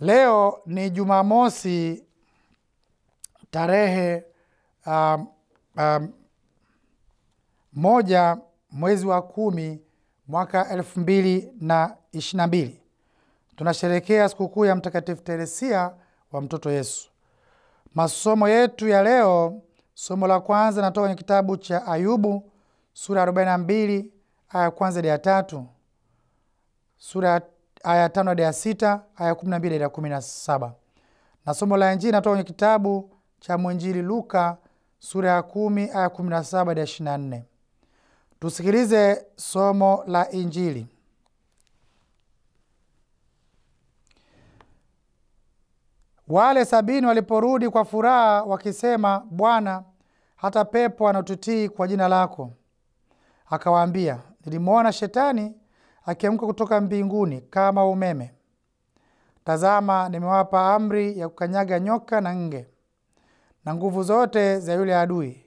Leo ni Jumamosi tarehe um, um, moja mwezi wa kumi mwaka elfu mbili na ishirini na mbili. Tunasherekea sikukuu ya Mtakatifu Teresia wa mtoto Yesu. Masomo yetu ya leo, somo la kwanza natoka kwenye kitabu cha Ayubu sura ya arobaini na mbili aya ya kwanza hadi ya tatu sura aya ya tano hadi ya sita aya ya kumi na mbili hadi ya kumi na saba na somo la Injili natoka kwenye kitabu cha mwinjili Luka sura ya kumi aya ya kumi na saba hadi ishirini na nne. Tusikilize somo la Injili. Wale sabini waliporudi kwa furaha wakisema, Bwana, hata pepo anatutii kwa jina lako. Akawaambia, nilimwona Shetani akiamka kutoka mbinguni kama umeme. Tazama, nimewapa amri ya kukanyaga nyoka na nge na nguvu zote za yule adui,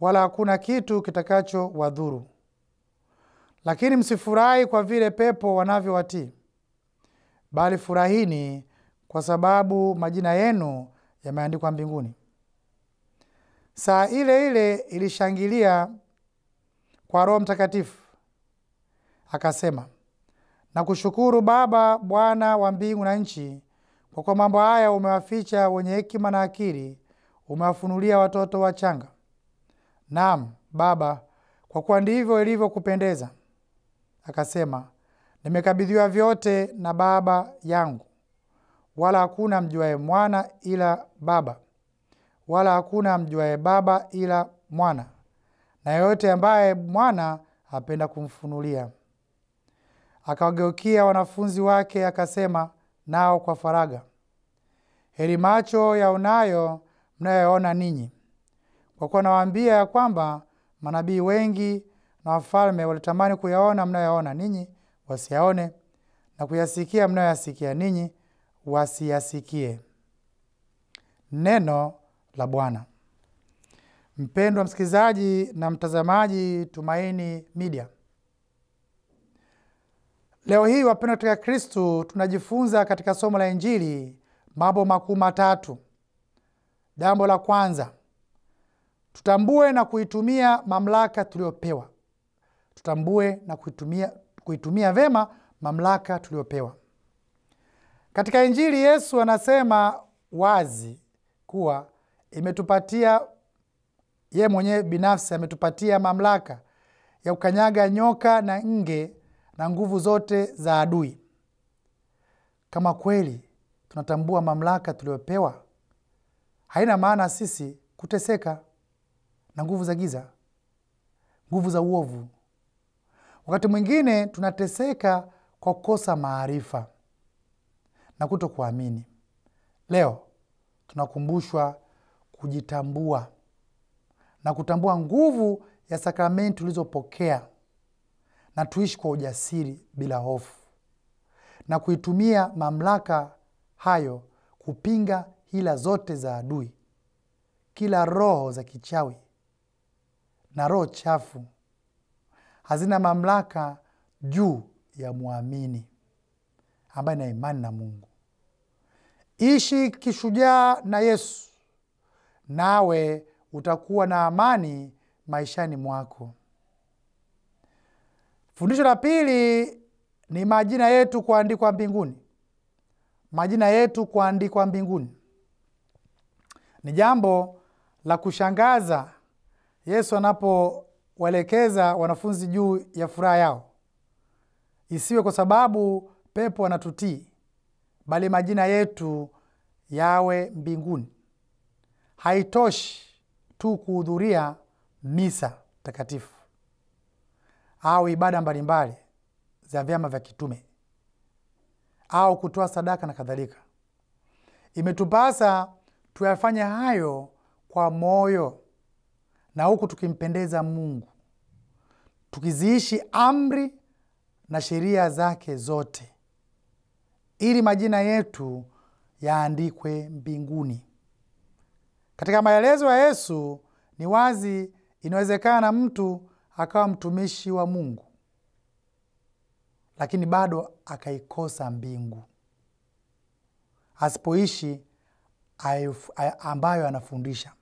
wala hakuna kitu kitakacho wadhuru. Lakini msifurahi kwa vile pepo wanavyowatii, bali furahini kwa sababu majina yenu yameandikwa mbinguni. Saa ile ile ilishangilia kwa Roho Mtakatifu, akasema, nakushukuru Baba, Bwana wa mbingu na nchi, kwa kuwa mambo haya umewaficha wenye hekima na akili, umewafunulia watoto wachanga. Naam Baba, kwa kuwa ndivyo ilivyokupendeza. Akasema, nimekabidhiwa vyote na Baba yangu, wala hakuna mjuaye mwana ila Baba, wala hakuna mjuaye Baba ila mwana, na yoyote ambaye mwana apenda kumfunulia. Akawageukia wanafunzi wake akasema nao kwa faraga, heri macho yaonayo mnayoyaona ninyi, kwa kuwa nawaambia ya kwamba manabii wengi na wafalme walitamani kuyaona mnayoyaona ninyi wasiyaone, na kuyasikia mnayoyasikia ninyi wasiyasikie. Neno la Bwana. Mpendwa msikilizaji na mtazamaji Tumaini Media, leo hii wapendwa katika Kristu, tunajifunza katika somo la Injili mambo makuu matatu. Jambo la kwanza, tutambue na kuitumia mamlaka tuliyopewa. Tutambue na kuitumia, kuitumia vema mamlaka tuliyopewa. Katika Injili Yesu anasema wazi kuwa imetupatia ye mwenyewe binafsi ametupatia mamlaka ya kukanyaga nyoka na nge na nguvu zote za adui. Kama kweli tunatambua mamlaka tuliyopewa, haina maana sisi kuteseka na nguvu za giza, nguvu za uovu. Wakati mwingine tunateseka kwa kukosa maarifa na kuto kuamini. Leo tunakumbushwa kujitambua na kutambua nguvu ya sakramenti tulizopokea na tuishi kwa ujasiri bila hofu na kuitumia mamlaka hayo kupinga hila zote za adui, kila roho za kichawi na roho chafu hazina mamlaka juu ya mwamini ambaye na imani na Mungu. Ishi kishujaa na Yesu, nawe utakuwa na amani maishani mwako. Fundisho la pili ni majina yetu kuandikwa mbinguni. Majina yetu kuandikwa mbinguni ni jambo la kushangaza Yesu anapowaelekeza wanafunzi juu ya furaha yao, isiwe kwa sababu pepo wanatutii, bali majina yetu yawe mbinguni. Haitoshi tu kuhudhuria misa takatifu au ibada mbalimbali za vyama vya kitume au kutoa sadaka na kadhalika. Imetupasa tuyafanye hayo kwa moyo na huku tukimpendeza Mungu, tukiziishi amri na sheria zake zote, ili majina yetu yaandikwe mbinguni. Katika maelezo ya Yesu ni wazi, inawezekana mtu akawa mtumishi wa Mungu, lakini bado akaikosa mbingu asipoishi ambayo anafundisha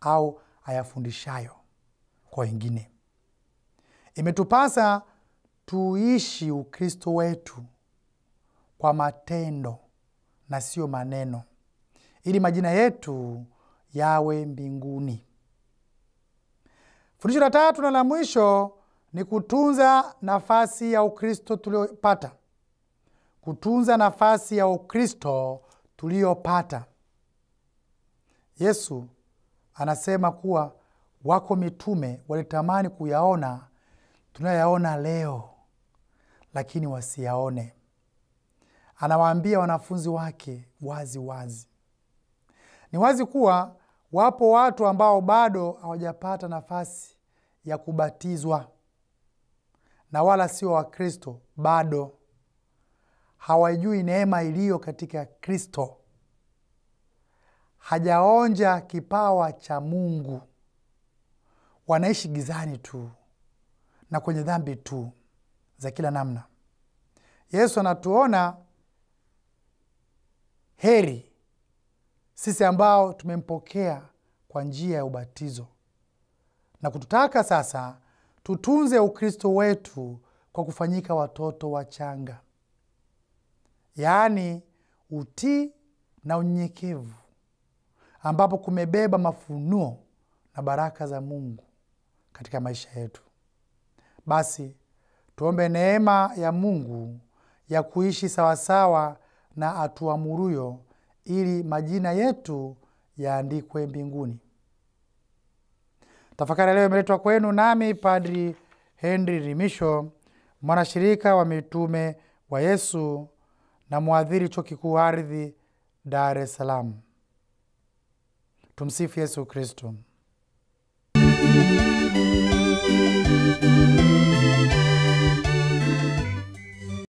au ayafundishayo kwa wengine. Imetupasa tuishi Ukristo wetu kwa matendo na sio maneno, ili majina yetu yawe mbinguni. Fundisho la tatu na la mwisho ni kutunza nafasi ya Ukristo tuliyopata, Kutunza nafasi ya Ukristo tuliyopata. Yesu anasema kuwa wako mitume walitamani kuyaona tunayoyaona leo, lakini wasiyaone. Anawaambia wanafunzi wake wazi wazi. Ni wazi kuwa wapo watu ambao bado hawajapata nafasi ya kubatizwa. Na wala sio Wakristo, bado. Hawajui neema iliyo katika Kristo, hajaonja kipawa cha Mungu, wanaishi gizani tu. Na kwenye dhambi tu za kila namna. Yesu anatuona heri sisi ambao tumempokea kwa njia ya ubatizo na kututaka sasa tutunze Ukristo wetu kwa kufanyika watoto wachanga, yaani utii na unyenyekevu, ambapo kumebeba mafunuo na baraka za Mungu katika maisha yetu. Basi tuombe neema ya Mungu ya kuishi sawasawa na atuamuruyo, ili majina yetu yaandikwe mbinguni. Tafakari leo imeletwa kwenu nami Padri Henry Rimisho, mwanashirika wa mitume wa Yesu na mwadhiri chuo kikuu Ardhi, Dar es Salaam. Tumsifu Yesu Kristo.